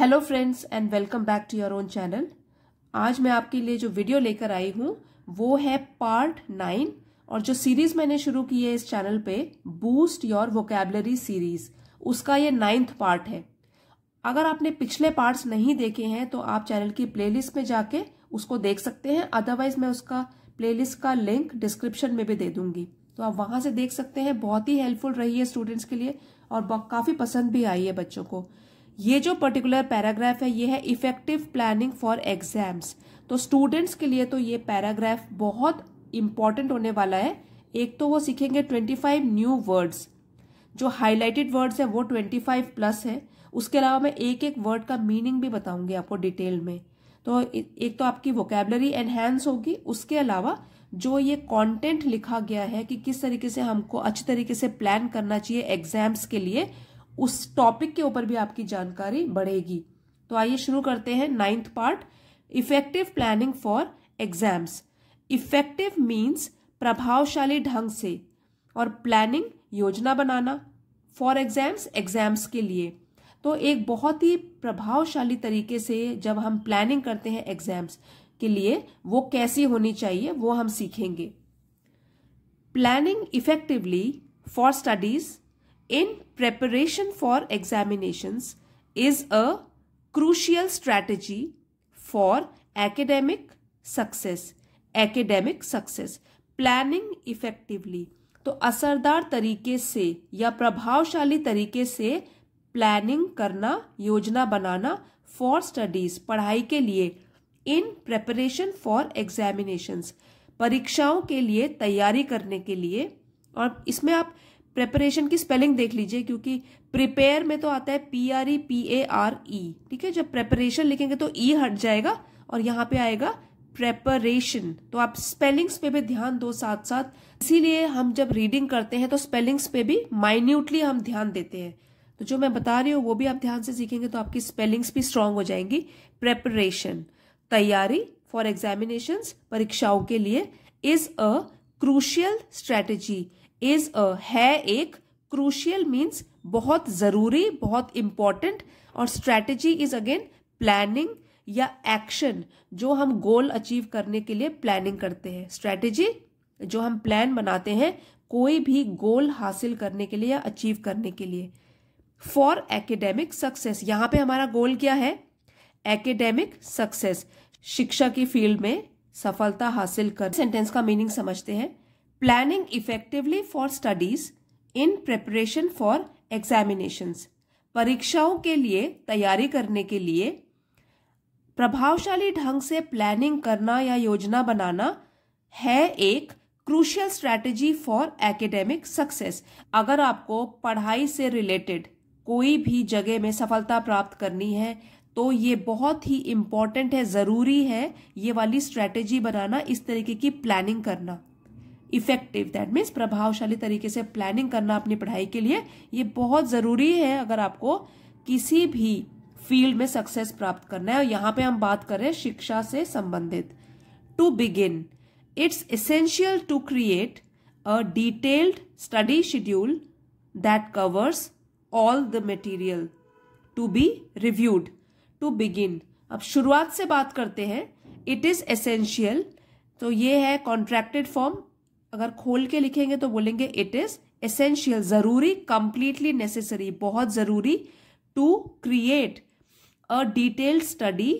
Hello friends and welcome back to your own channel आज मैं आपके लिए जो वीडियो लेकर आई हूँ, वो है पार्ट नाइन और जो सीरीज़ मैंने शुरू की है इस चैनल पे बूस्ट योर वोकेबलरी सीरीज़ उसका ये नाइन्थ पार्ट है। अगर आपने पिछले पार्ट्स नहीं देखे हैं तो आप चैनल की प्लेलिस्ट में जाके उसको देख सकते हैं अदरवाइज़ मैं उसका प्लेलिस्ट का लिंक डिस्क्रिप्शन में भी दे दूँगी। तो आप वहाँ से देख सकते हैं, बहुत ही हेल्पफुल रही है स्टूडेंट्स के लिए और काफ़ी पसंद भी आई है बच्चों को। ये जो पर्टिकुलर पैराग्राफ है, ये है इफ़ेक्टिव प्लानिंग फॉर एग्ज़ाम्स तो स्टूडेंट्स के लिए तो ये पैराग्राफ बहुत इंपॉर्टेंट होने वाला है। एक तो वो सीखेंगे 25 न्यू वर्ड्स जो हाईलाइटेड वर्ड्स है, वो 25 प्लस है। उसके अलावा मैं एक एक वर्ड का मीनिंग भी बताऊँगी आपको डिटेल में। तो एक तो आपकी वोकेबलरी एनहेंस होगी। उसके अलावा जो ये कंटेंट लिखा गया है कि किस तरीके से हमको अच्छी तरीके से प्लान करना चाहिए एग्ज़ाम्स के लिए उस टॉपिक के ऊपर भी आपकी जानकारी बढ़ेगी। तो आइए शुरू करते हैं ninth part effective planning for exams effective means प्रभावशाली ढंग से और प्लानिंग योजना बनाना फॉर एग्ज़ाम्स एग्ज़ाम्स के लिए। तो एक बहुत ही प्रभावशाली तरीके से जब हम प्लानिंग करते हैं एग्ज़ाम्स के लिए, वो कैसी होनी चाहिए, वो हम सीखेंगे। Planning effectively for studies in preparation for examinations is a crucial strategy for academic success academic success planning effectively तो असरदार तरीके से या प्रभावशाली तरीके से प्लानिंग करना योजना बनाना फॉर स्टडीज़ पढ़ाई के लिए इन प्रेपरेशन फॉर एग्जामिनेशंस परीक्षाओं के लिए तैयारी करने के लिए और इसमें आप प्रेपरेशन की स्पेलिंग देख लीजिए, क्योंकि प्रिपेयर में तो आता है P R E P A R E ठीक है? जब प्रेपरेशन लिखेंगे तो ई e हट जाएगा और यहाँ पे आएगा प्रेपरेशन तो आप स्पेलिंग्स पे भी ध्यान दो साथ साथ इसीलिए हम जब रीडिंग करते हैं तो स्पेलिंग्स पे भी माइन्यूटली हम ध्यान देते हैं। तो जो मैं बता रही हूँ, वो भी आप ध्यान से सीखेंगे तो आपकी स्पेलिंग्स भी स्ट्रांग हो जाएँगी। प्रेपरेशन तैयारी फॉर एग्जामिनेशन परीक्षाओं के लिए is a crucial strategy is a है एक क्रूशियल मीन्स बहुत ज़रूरी, बहुत इंपॉर्टेंट और स्ट्रैटेजी इज़ अगेन प्लानिंग या एक्शन जो हम गोल अचीव करने के लिए प्लानिंग करते हैं। स्ट्रैटेजी जो हम प्लान बनाते हैं, कोई भी गोल हासिल करने के लिए या अचीव करने के लिए। फॉर एकेडेमिक सक्सेस यहाँ पे हमारा गोल क्या है? एकेडेमिक सक्सेस शिक्षा की फ़ील्ड में सफलता हासिल कर सेंटेंस का मीनिंग समझते हैं। Planning effectively for studies in preparation for examinations परीक्षाओं के लिए, तैयारी करने के लिए, प्रभावशाली ढंग से प्लानिंग करना या योजना बनाना है एक crucial strategy for academic success अगर आपको पढ़ाई से रिलेटेड कोई भी जगह में सफलता प्राप्त करनी है तो ये बहुत ही इंपॉर्टेंट है, ज़रूरी है ये वाली स्ट्रैटेजी बनाना, इस तरीके की प्लानिंग करना। इफ़ेक्टिव दैट मीन्स प्रभावशाली तरीके से प्लानिंग करना अपनी पढ़ाई के लिए, ये बहुत ज़रूरी है अगर आपको किसी भी फ़ील्ड में सक्सेस प्राप्त करना है। और यहाँ पे हम बात कर रहे हैं शिक्षा से संबंधित। To begin it's essential to create a detailed study schedule that covers all the material to be reviewed to begin अब शुरुआत से बात करते हैं। इट इज़ एसेंशियल तो ये है कॉन्ट्रैक्टेड फॉर्म अगर खोल के लिखेंगे तो बोलेंगे इट इज़ एसेंशियल ज़रूरी कंप्लीटली नेसेसरी बहुत ज़रूरी to create a detailed study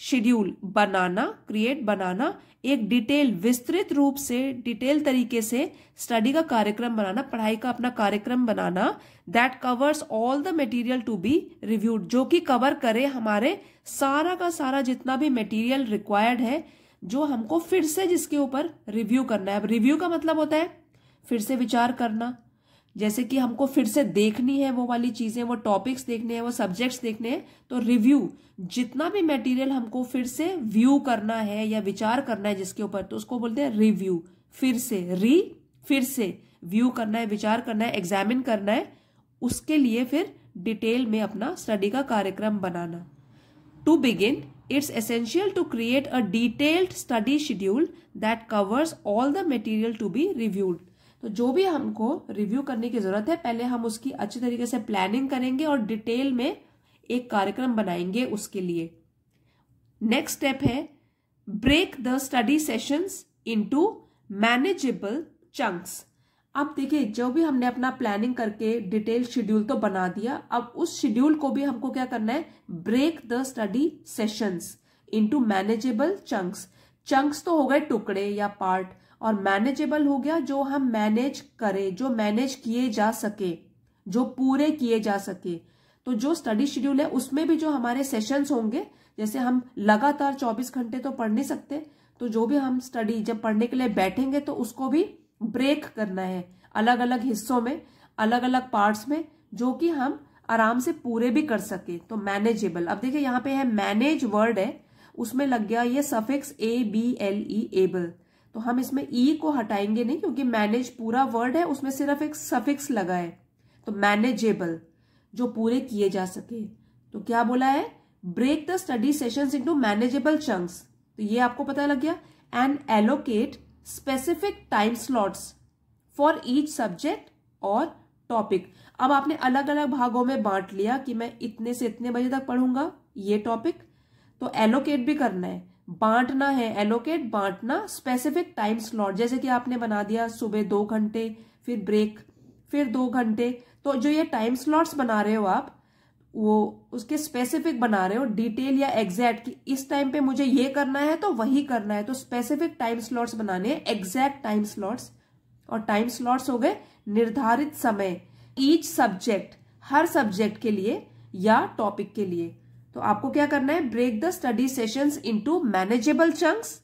schedule banana create बनाना एक डिटेल विस्तृत रूप से डिटेल तरीके से स्टडी का कार्यक्रम बनाना, पढ़ाई का अपना कार्यक्रम बनाना that covers all the material to be reviewed जो कि कवर करे हमारे सारा का सारा जितना भी मटेरियल रिक्वायर्ड है जो हमको फिर से जिसके ऊपर रिव्यू करना है। अब रिव्यू का मतलब होता है फिर से विचार करना। जैसे कि हमको फिर से देखनी है वो वाली चीज़ें, वो टॉपिक्स देखने हैं, वो सब्जेक्ट्स देखने हैं तो रिव्यू जितना भी मटेरियल हमको फिर से व्यू करना है या विचार करना है जिसके ऊपर तो उसको बोलते हैं रिव्यू फिर से री फिर से व्यू करना है, विचार करना है एग्जामिन करना है, उसके लिए फिर डिटेल में अपना स्टडी का कार्यक्रम बनाना। To begin it's essential to create a detailed study schedule that covers all the material to be reviewed. तो जो भी हमको रिव्यू करने की ज़रूरत है, पहले हम उसकी अच्छी तरीके से प्लानिंग करेंगे और डिटेल में एक कार्यक्रम बनाएँगे उसके लिए नेक्स्ट स्टेप है break the study sessions into manageable chunks अब देखिए, जो भी हमने अपना प्लानिंग करके डिटेल शेड्यूल तो बना दिया, अब उस शेड्यूल को भी हमको क्या करना है? Break the study sessions into manageable chunks chunks तो हो गए टुकड़े या पार्ट और मैनेजेबल हो गया जो हम मैनेज करें, जो मैनेज किए जा सके, जो पूरे किए जा सके। तो जो स्टडी शेड्यूल है, उसमें भी जो हमारे सेशंस होंगे, जैसे हम लगातार 24 घंटे तो पढ़ नहीं सकते तो जो भी हम स्टडी जब पढ़ने के लिए बैठेंगे तो उसको भी ब्रेक करना है अलग अलग हिस्सों में अलग अलग पार्ट्स में, जो कि हम आराम से पूरे भी कर सके तो मैनेजेबल अब देखिए, यहाँ पे है मैनेज वर्ड है, उसमें लग गया ये suffix A B L E able तो हम इसमें ई e को हटाएँगे नहीं, क्योंकि मैनेज पूरा वर्ड है, उसमें सिर्फ़ एक सफिक्स लगा है। तो मैनेजेबल जो पूरे किए जा सके। तो क्या बोला है? Break the study sessions into manageable chunks तो ये आपको पता लग गया। And allocate specific time slots for each subject और टॉपिक अब आपने अलग अलग भागों में बांट लिया कि मैं इतने से इतने बजे तक पढ़ूँगा, ये टॉपिक तो एलोकेट भी करना है। बांटना है एलोकेट बांटना स्पेसिफिक टाइम स्लॉट जैसे कि आपने बना दिया सुबह दो घंटे, फिर ब्रेक फिर दो घंटे. तो जो ये टाइम स्लॉट्स बना रहे हो आप वो उसके स्पेसिफिक बना रहे हो डिटेल या एग्जैक्ट कि इस टाइम पे मुझे ये करना है तो वही करना है। तो स्पेसिफिक टाइम स्लॉट्स बनाने हैं एग्जैक्ट टाइम स्लॉट्स और टाइम स्लॉट्स हो गए निर्धारित समय। ईच सब्जेक्ट हर सब्जेक्ट के लिए या टॉपिक के लिए। तो आपको क्या करना है? Break the study sessions into manageable chunks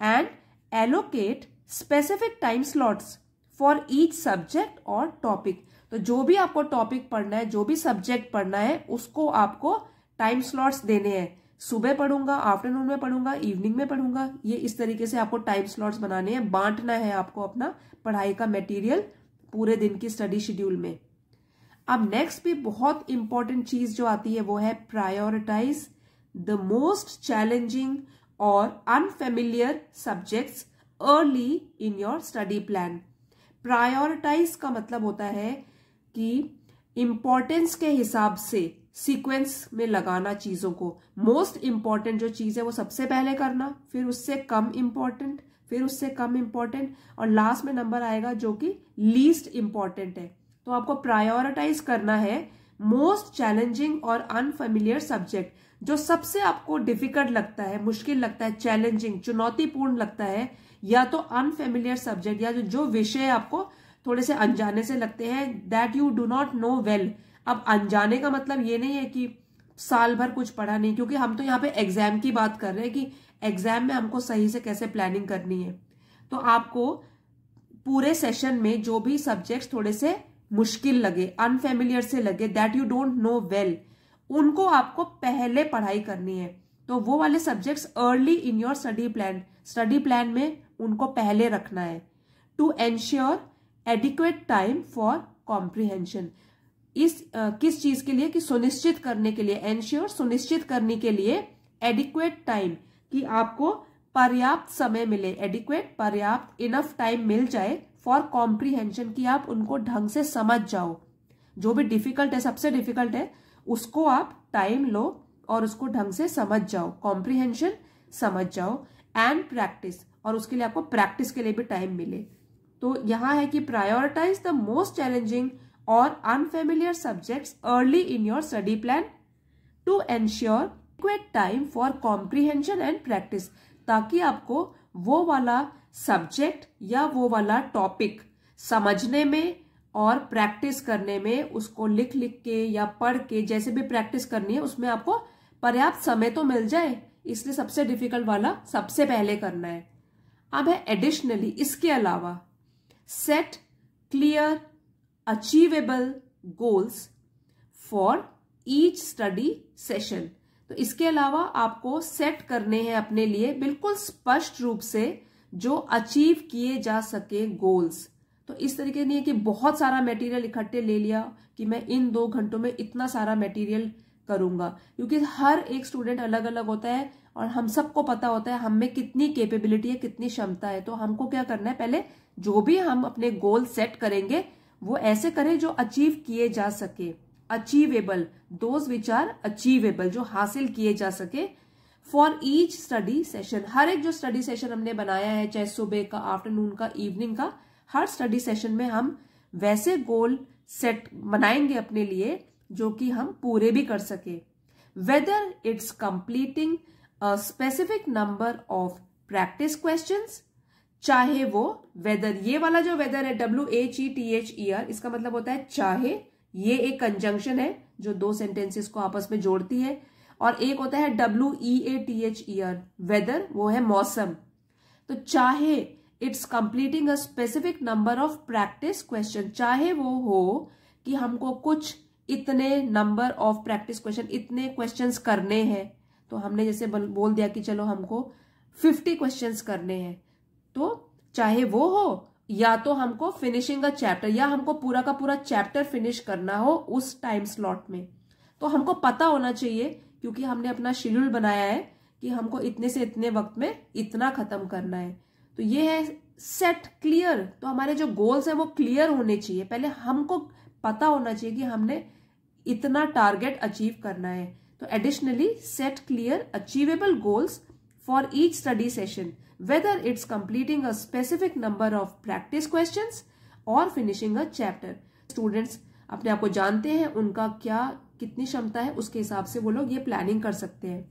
and allocate specific time slots for each subject और टॉपिक तो जो भी आपको टॉपिक पढ़ना है, जो भी सब्जेक्ट पढ़ना है, उसको आपको टाइम स्लॉट्स देने हैं। सुबह पढ़ूँगा आफ्टरनून में पढ़ूँगा इवनिंग में पढ़ूँगा, ये इस तरीके से आपको टाइम स्लॉट्स बनाने हैं। बांटना है आपको अपना पढ़ाई का मटेरियल पूरे दिन की स्टडी शेड्यूल में। अब नेक्स्ट भी बहुत इंपॉर्टेंट चीज़ जो आती है, वो है प्रायोरिटाइज द मोस्ट चैलेंजिंग और unfamiliar subjects early in your study plan prioritize का मतलब होता है कि इंपॉर्टेंस के हिसाब से सीक्वेंस में लगाना चीज़ों को। मोस्ट इंपॉर्टेंट जो चीज़ है वो सबसे पहले करना, फिर उससे कम इंपॉर्टेंट फिर उससे कम इंपॉर्टेंट और लास्ट में नंबर आएगा जो कि लीस्ट इंपॉर्टेंट है। तो आपको प्रायोरिटाइज करना है मोस्ट चैलेंजिंग और अनफेमिलियर सब्जेक्ट जो सबसे आपको डिफ़िकल्ट लगता है, मुश्किल लगता है चैलेंजिंग चुनौतीपूर्ण लगता है, या तो अनफेमिलियर सब्जेक्ट या जो जो विषय आपको थोड़े से अनजाने से लगते हैं that you do not know well अब अनजाने का मतलब ये नहीं है कि साल भर कुछ पढ़ा नहीं, क्योंकि हम तो यहाँ पे एग्ज़ाम की बात कर रहे हैं कि एग्ज़ाम में हमको सही से कैसे प्लानिंग करनी है। तो आपको पूरे सेशन में जो भी सब्जेक्ट्स थोड़े से मुश्किल लगे अनफेमिलियर से लगे that you don't know well उनको आपको पहले पढ़ाई करनी है। तो वो वाले subjects early in your study plan study plan में उनको पहले रखना है। To ensure adequate time for comprehension इस आ, किस चीज़ के लिए? कि सुनिश्चित करने के लिए एंश्योर सुनिश्चित करने के लिए एडिक्वेट टाइम कि आपको पर्याप्त समय मिले एडिक्वेट पर्याप्त इनफ टाइम मिल जाए फॉर कॉम्प्रीहेंशन कि आप उनको ढंग से समझ जाओ। जो भी डिफ़िकल्ट है सबसे डिफ़िकल्ट है उसको आप टाइम लो और उसको ढंग से समझ जाओ। कॉम्प्रीहेंशन समझ जाओ। एंड प्रैक्टिस और उसके लिए आपको प्रैक्टिस के लिए भी टाइम मिले। तो यहाँ है कि प्रायोरिटाइज द मोस्ट चैलेंजिंग और unfamiliar subjects early in your study plan to ensure adequate time for comprehension and practice ताकि आपको वो वाला सब्जेक्ट या वो वाला टॉपिक समझने में और प्रैक्टिस करने में, उसको लिख लिख के या पढ़ के, जैसे भी प्रैक्टिस करनी है, उसमें आपको पर्याप्त समय तो मिल जाए, इसलिए सबसे डिफ़िकल्ट वाला सबसे पहले करना है। अब है एडिशनली इसके अलावा set clear achievable goals for each study session तो इसके अलावा आपको सेट करने हैं अपने लिए बिल्कुल स्पष्ट रूप से जो अचीव किए जा सके गोल्स तो इस तरीके नहीं है कि बहुत सारा मटेरियल इकट्ठे ले लिया कि मैं इन दो घंटों में इतना सारा मटेरियल करूँगा। क्योंकि हर एक स्टूडेंट अलग अलग होता है और हम सबको पता होता है हम में कितनी कैपेबिलिटी है, कितनी क्षमता है। तो हमको क्या करना है, पहले जो भी हम अपने गोल सेट करेंगे, वो ऐसे करें जो अचीव किए जा सके। Achievable those which are achievable जो हासिल किए जा सके। फॉर ईच स्टडी सेशन हर एक जो स्टडी सेशन हमने बनाया है, चाहे सुबह का आफ्टरनून का इवनिंग का, हर स्टडी सेशन में हम वैसे गोल सेट बनाएँगे अपने लिए, जो कि हम पूरे भी कर सके। Whether it's completing a specific number of practice questions चाहे वो वेदर ये वाला जो वेदर है W H E T H E R इसका मतलब होता है चाहे, ये एक कंजंक्शन है जो दो सेंटेंसेस को आपस में जोड़ती है, और एक होता है W E A T H E R weather वो है मौसम। तो चाहे it's completing a specific number of practice question चाहे वो हो कि हमको कुछ इतने नंबर ऑफ़ प्रैक्टिस क्वेश्चन इतने क्वेश्चंस करने हैं तो हमने जैसे बोल दिया कि चलो हमको फिफ्टी क्वेश्चंस करने हैं। तो चाहे वो हो, या तो हमको फिनिशिंग का चैप्टर या हमको पूरा का पूरा चैप्टर फिनिश करना हो उस टाइम स्लॉट में। तो हमको पता होना चाहिए, क्योंकि हमने अपना शेड्यूल बनाया है कि हमको इतने से इतने वक्त में इतना खत्म करना है। तो ये है सेट क्लियर तो हमारे जो गोल्स हैं वो क्लियर होने चाहिए। पहले हमको पता होना चाहिए कि हमने इतना टारगेट अचीव करना है। तो additionally set clear achievable goals for each study session whether it's completing a specific number of practice question और फिनिशिंग अ चैप्टर स्टूडेंट्स अपने आप को जानते हैं, उनका क्या, कितनी क्षमता है, उसके हिसाब से वो लोग ये प्लानिंग कर सकते हैं।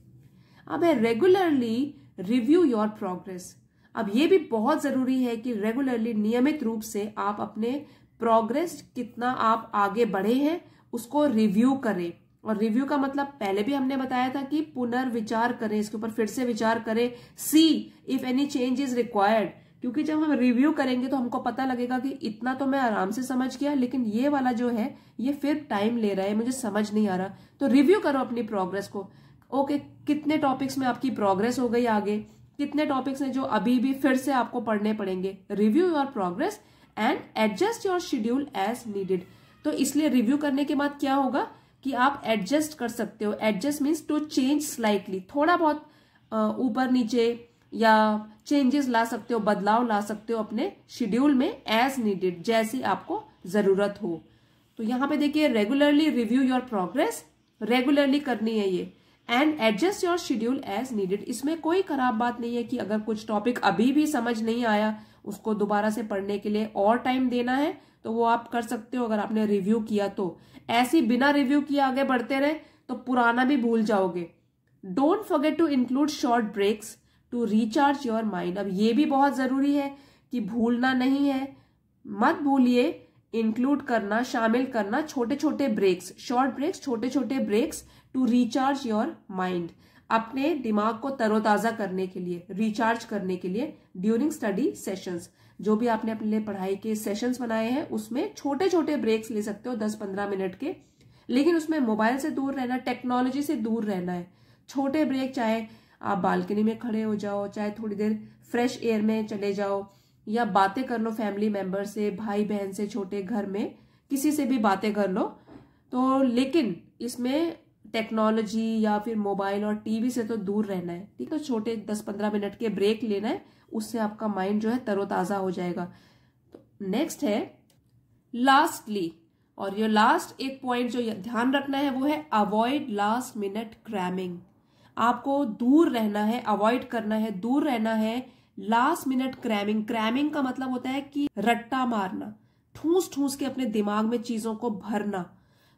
अब है रेगुलरली रिव्यू योर प्रोग्रेस अब ये भी बहुत ज़रूरी है कि रेगुलरली नियमित रूप से आप अपने प्रोग्रेस कितना आप आगे बढ़े हैं, उसको रिव्यू करें। और रिव्यू का मतलब पहले भी हमने बताया था कि पुनर्विचार करें, इसके ऊपर फिर से विचार करें see if any change is required क्योंकि जब हम रिव्यू करेंगे तो हमको पता लगेगा कि इतना तो मैं आराम से समझ गया, लेकिन ये वाला जो है, ये फिर टाइम ले रहा है, मुझे समझ नहीं आ रहा। तो रिव्यू करो अपनी प्रोग्रेस को। ओके कितने टॉपिक्स में आपकी प्रोग्रेस हो गई आगे? कितने टॉपिक्स हैं जो अभी भी फिर से आपको पढ़ने पड़ेंगे? Review your progress and adjust your schedule as needed तो इसलिए रिव्यू करने के बाद क्या होगा? कि आप एडजस्ट कर सकते हो। Adjust means to change slightly थोड़ा बहुत ऊपर नीचे या चेंजेस ला सकते हो, बदलाव ला सकते हो अपने शेड्यूल में एज नीडेड जैसी आपको ज़रूरत हो। तो यहाँ पे देखिए regularly review your progress regularly करनी है ये। And adjust your schedule as needed इसमें कोई खराब बात नहीं है कि अगर कुछ टॉपिक अभी भी समझ नहीं आया उसको दोबारा से पढ़ने के लिए और टाइम देना है तो वो आप कर सकते हो अगर आपने रिव्यू किया तो। ऐसी बिना रिव्यू किए आगे बढ़ते रहे तो पुराना भी भूल जाओगे। Don't forget to include short breaks to recharge your mind अब ये भी बहुत ज़रूरी है कि भूलना नहीं है। मत भूलिए इंक्लूड करना, शामिल करना छोटे छोटे ब्रेक्स शॉर्ट ब्रेक्स छोटे छोटे breaks to recharge your mind अपने दिमाग को तरोताजा करने के लिए रिचार्ज करने के लिए ड्यूरिंग स्टडी सेशंस जो भी आपने अपने लिए पढ़ाई के सेशंस बनाए हैं, उसमें छोटे छोटे ब्रेक्स ले सकते हो दस पंद्रह मिनट के। लेकिन उसमें मोबाइल से दूर रहना टेक्नोलॉजी से दूर रहना है। छोटे ब्रेक चाहे आप बालकनी में खड़े हो जाओ, चाहे थोड़ी देर फ्रेश एयर में चले जाओ, या बातें कर लो फैमिली मेंबर से भाई बहन से, छोटे घर में, किसी से भी बातें कर लो। तो लेकिन इसमें टेक्नोलॉजी या फिर मोबाइल और टीवी से तो दूर रहना है, ठीक है? छोटे दस पंद्रह मिनट के ब्रेक लेना है, उससे आपका माइंड जो है तरोताजा हो जाएगा। तो नेक्स्ट है लास्टली और ये लास्ट एक पॉइंट जो ध्यान रखना है, वो है अवॉइड लास्ट मिनट क्रैमिंग आपको दूर रहना है अवॉइड करना है, दूर रहना है लास्ट मिनट क्रैमिंग क्रैमिंग का मतलब होता है कि रट्टा मारना ठूस ठूस के अपने दिमाग में चीज़ों को भरना।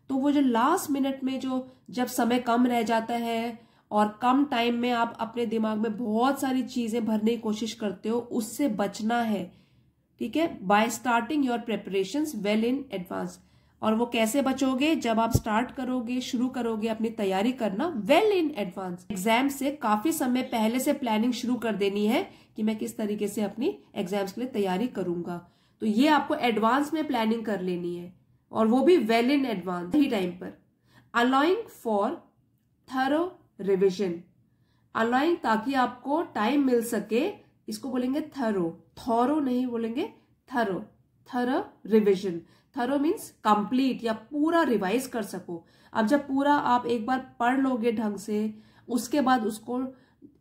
तो वो जो लास्ट मिनट में जो जब समय कम रह जाता है और कम टाइम में आप अपने दिमाग में बहुत सारी चीज़ें भरने की कोशिश करते हो, उससे बचना है। ठीक है? By starting your preparation well in advance और वो कैसे बचोगे? जब आप स्टार्ट करोगे, शुरू करोगे अपनी तैयारी करना वेल इन एडवांस एग्ज़ाम से काफ़ी समय पहले से प्लानिंग शुरू कर देनी है कि मैं किस तरीके से अपनी एग्ज़ाम्स के लिए तैयारी करूँगा। तो ये आपको एडवांस में प्लानिंग कर लेनी है। और वो भी वेल इन एडवांस ही टाइम पर। Allowing for thorough revision allowing ताकि आपको टाइम मिल सके, इसको बोलेंगे थरो थोरो नहीं, बोलेंगे thorough thorough revision thorough means complete या पूरा रिवाइज कर सको। अब जब पूरा आप एक बार पढ़ लोगे ढंग से, उसके बाद उसको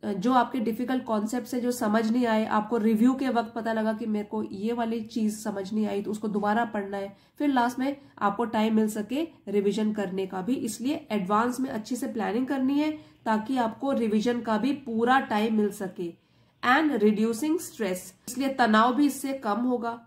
जो आपके डिफ़िकल्ट कॉन्सेप्ट है, जो समझ नहीं आए, आपको रिव्यू के वक्त पता लगा कि मेरे को ये वाली चीज़ समझ नहीं आई तो उसको दोबारा पढ़ना है। फिर लास्ट में आपको टाइम मिल सके रिवीजन करने का भी। इसलिए एडवांस में अच्छी से प्लानिंग करनी है, ताकि आपको रिविजन का भी पूरा टाइम मिल सके। एंड रिड्यूसिंग स्ट्रेस इसलिए तनाव भी इससे कम होगा।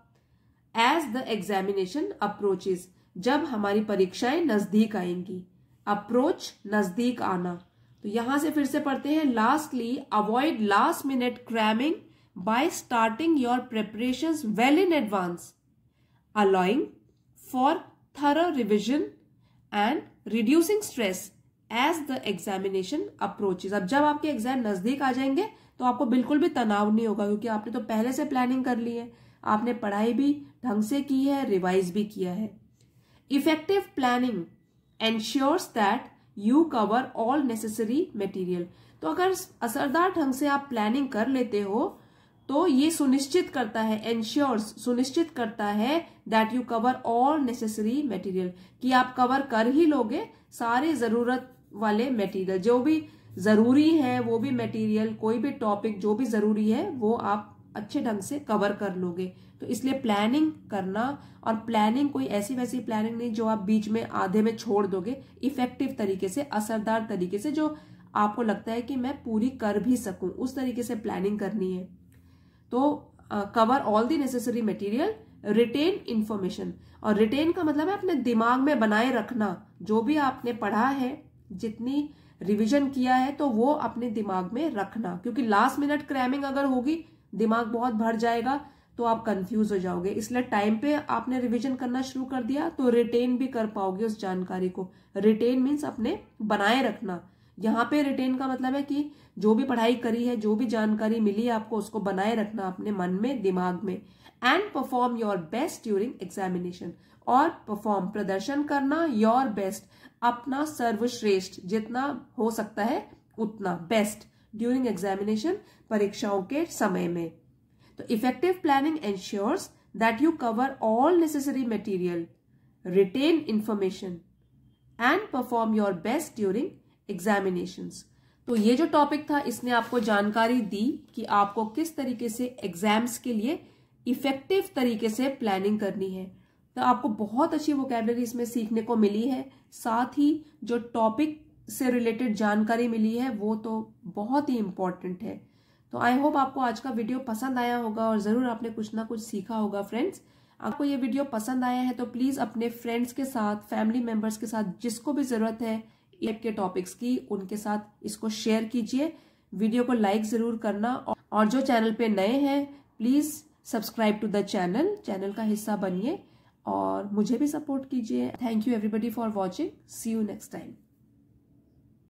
एज द एग्जामिनेशन अप्रोचेज जब हमारी परीक्षाएँ नज़दीक आएँगी अप्रोच नज़दीक आना। तो यहाँ से फिर से पढ़ते हैं lastly avoid last minute cramming by starting your preparation well in advance allowing for thorough revision and reducing stress as the examination approaches अब जब आपके एग्ज़ाम नज़दीक आ जाएँगे तो आपको बिल्कुल भी तनाव नहीं होगा, क्योंकि आपने तो पहले से प्लानिंग कर ली है। आपने पढ़ाई भी ढंग से की है रिवाइज भी किया है। Effective planning ensures that you cover all necessary material तो अगर असरदार ढंग से आप प्लानिंग कर लेते हो तो ये सुनिश्चित करता है एंश्योर्स सुनिश्चित करता है that you cover all necessary material कि आप कवर कर ही लोगे सारे ज़रूरत वाले मटेरियल जो भी ज़रूरी है, वो भी मटेरियल कोई भी टॉपिक जो भी ज़रूरी है, वो आप अच्छे ढंग से कवर कर लोगे। तो इसलिए प्लानिंग करना और प्लानिंग कोई ऐसी वैसी प्लानिंग नहीं जो आप बीच में आधे में छोड़ दोगे इफ़ेक्टिव तरीके से, असरदार तरीके से, जो आपको लगता है कि मैं पूरी कर भी सकूँ, उस तरीके से प्लानिंग करनी है। तो cover all the necessary material retain information और रिटेन का मतलब है अपने दिमाग में बनाए रखना। जो भी आपने पढ़ा है, जितनी रिवीजन किया है तो वो अपने दिमाग में रखना। क्योंकि लास्ट मिनट क्रैमिंग अगर होगी, दिमाग बहुत भर जाएगा तो आप कंफ्यूज हो जाओगे। इसलिए टाइम पे आपने रिवीजन करना शुरू कर दिया तो रिटेन भी कर पाओगे उस जानकारी को। रिटेन मीन्स अपने बनाए रखना। यहाँ पे रिटेन का मतलब है कि जो भी पढ़ाई करी है, जो भी जानकारी मिली है आपको, उसको बनाए रखना अपने मन में, दिमाग में। And perform your best during examination और परफॉर्म प्रदर्शन करना योर बेस्ट अपना सर्वश्रेष्ठ, जितना हो सकता है, उतना बेस्ट ड्यूरिंग एग्जामिनेशन परीक्षाओं के समय में। तो effective planning ensures that you cover all necessary material retain information and perform your best during examination तो ये जो टॉपिक था, इसने आपको जानकारी दी कि आपको किस तरीके से एग्ज़ाम्स के लिए इफ़ेक्टिव तरीके से प्लानिंग करनी है। तो आपको बहुत अच्छी वोकेबलरी इसमें सीखने को मिली है। साथ ही जो टॉपिक से रिलेटेड जानकारी मिली है, वो तो बहुत ही इंपॉर्टेंट है। तो आई होप आपको आज का वीडियो पसंद आया होगा और ज़रूर आपने कुछ ना कुछ सीखा होगा फ्रेंड्स आपको ये वीडियो पसंद आया है तो प्लीज़ अपने फ्रेंड्स के साथ फैमिली मेंबर्स के साथ, जिसको भी ज़रूरत है एक के टॉपिक्स की, उनके साथ इसको शेयर कीजिए. वीडियो को लाइक ज़रूर करना और जो चैनल पे नए हैं please subscribe to the channel channel का हिस्सा बनिए और मुझे भी सपोर्ट कीजिए. Thank you everybody for watching see you next time